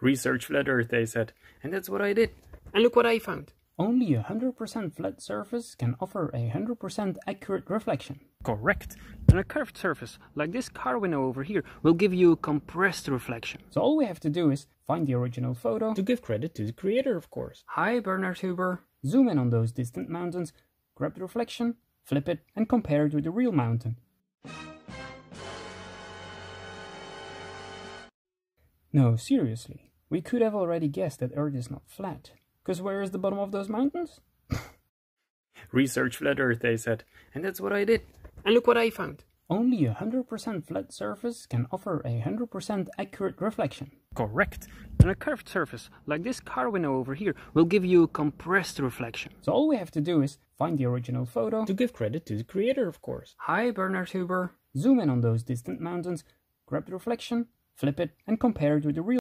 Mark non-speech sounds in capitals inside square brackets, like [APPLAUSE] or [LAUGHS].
Research flat Earth, they said. And that's what I did. And look what I found. Only a 100% flat surface can offer a 100% accurate reflection. Correct. And a curved surface, like this car window over here, will give you a compressed reflection. So all we have to do is find the original photo, To give credit to the creator, of course. hi Bernard Huber, zoom in on those distant mountains, grab the reflection, flip it, and compare it with the real mountain. No, seriously, we could have already guessed that Earth is not flat. Because where is the bottom of those mountains? [LAUGHS] Research flat Earth, they said. And that's what I did. And look what I found. Only a 100% flat surface can offer a 100% accurate reflection. Correct. And a curved surface, like this car window over here, will give you a compressed reflection. So all we have to do is find the original photo, To give credit to the creator, of course. hi Bernard Huber, zoom in on those distant mountains, grab the reflection, flip it, and compare it with the real